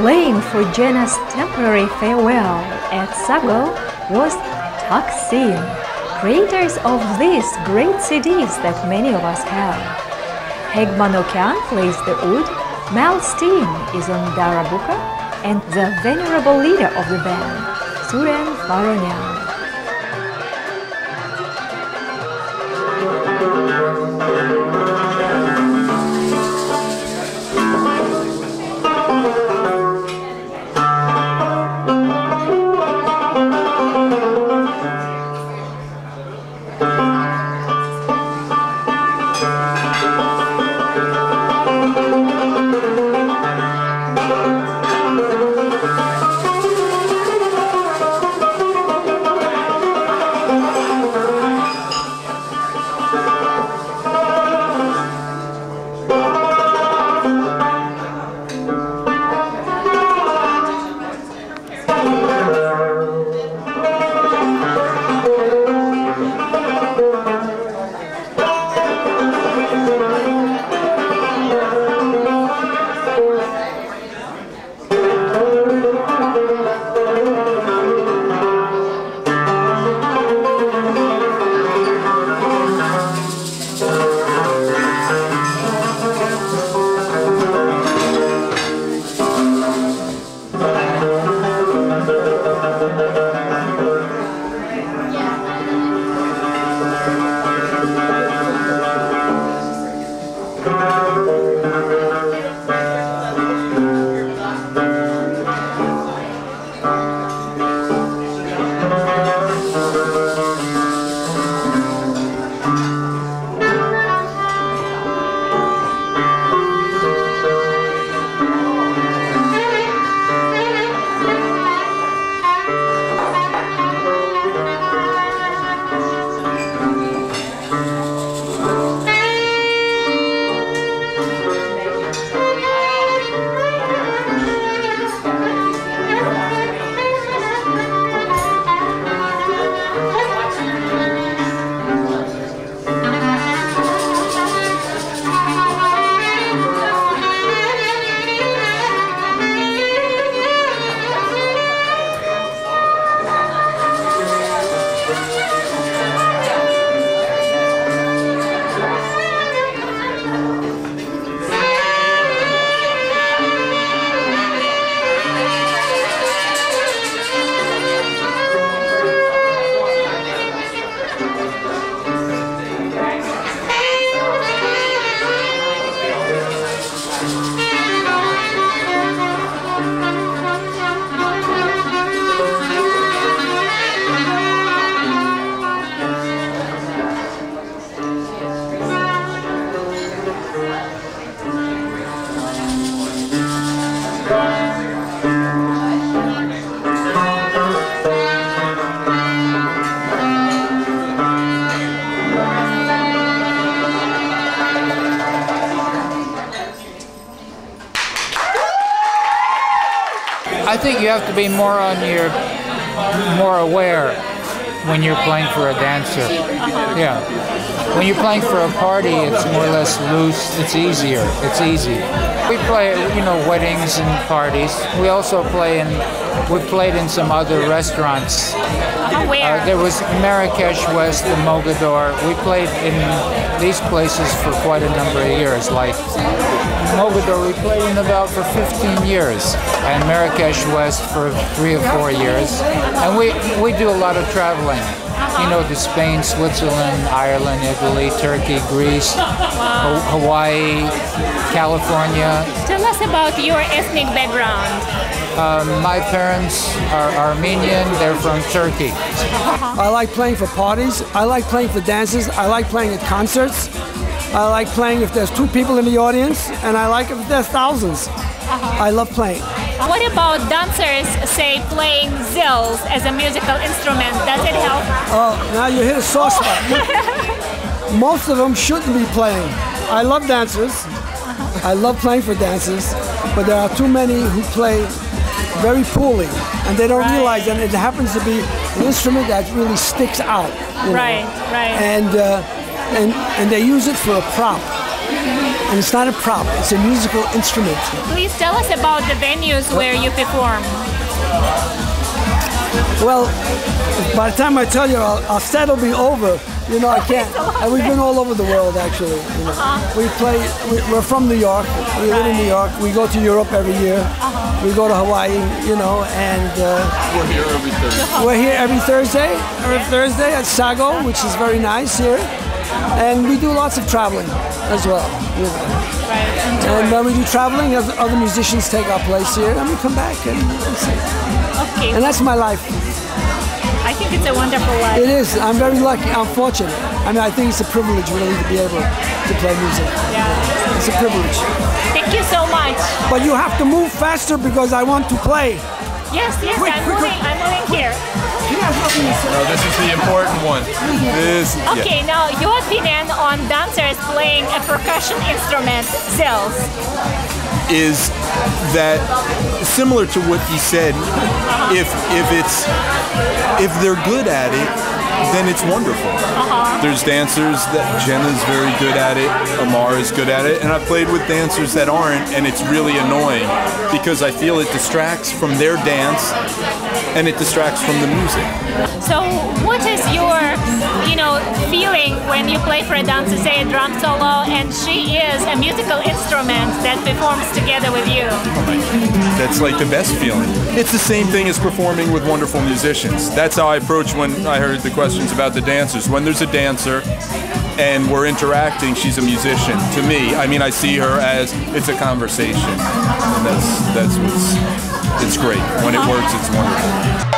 Playing for Jenna's temporary farewell at Sago was Taksim, creators of these great CDs that many of us have. Hegman Haig Manoukian plays the oud, Mal Stein is on Darabuka, and the venerable leader of the band, Souren Baronian. Think you have to be more on your, more aware when you're playing for a dancer. Yeah. When you're playing for a party, it's more or less loose. It's easier. It's easy. We play, you know, weddings and parties. We also play in, we played in some other restaurants. Uh, where? Uh, there was Marrakesh West and Mogador. We played in these places for quite a number of years, like Mogador, we played in about for 15 years, and Marrakesh West for three or four years. And we, we do a lot of traveling. You know, to Spain, Switzerland, Ireland, Italy, Turkey, Greece, Hawaii, California. Tell us about your ethnic background. Um, my parents are Armenian, they're from Turkey. I like playing for parties, I like playing for dances, I like playing at concerts. I like playing if there's two people in the audience, and I like if there's 1000s uh-huh. I love playing. What about dancers, say, playing zills as a musical instrument? Does it help? Oh, now you hit a sore spot. Most of them shouldn't be playing. I love dancers. Uh-huh. I love playing for dancers, but there are too many who play very poorly, and they don't right. realize that it happens to be an instrument that really sticks out. You know? Right, right. And uh, and, and they use it for a prop. and it's not a prop. It's a musical instrument. Please tell us about the venues where you perform. Well, by the time I tell you, our, our set will be over. You know, I can't. And we've been all over the world, actually. You know. We play. We, we're from New York. We live in New York. We go to Europe every year. We go to Hawaii. You know, and uh, We're here every Thursday. we're here every Thursday. Every Thursday at Sago, which is very nice here. And we do lots of traveling as well. You know. And when we do traveling, other musicians take our place here, and we come back and. Okay, And that's my life. I think it's a wonderful life. It is. I'm very lucky. I'm fortunate. I mean, I think it's a privilege really to be able to play music. Yeah. It's a privilege. Thank you so much. But you have to move faster because I want to play. Yes, yes, Quick, I'm quick, moving. quick. I'm moving here. She has nothing to say. No, this is the important one. This. yeah. Okay, now your opinion on dancers playing a percussion instrument, zills. is that similar to what you said if if it's if they're good at it then it's wonderful uh-huh. there's dancers that jenna's very good at it amar is good at it and i've played with dancers that aren't and it's really annoying because i feel it distracts from their dance and it distracts from the music So, what is your, you know, feeling when you play for a dancer, say a drum solo, and she is a musical instrument that performs together with you? That's like the best feeling. It's the same thing as performing with wonderful musicians. That's how I approach when I heard the questions about the dancers. When there's a dancer and we're interacting, she's a musician. To me, I mean, I see her as it's a conversation. And that's that's what's it's great. When it works, it's wonderful.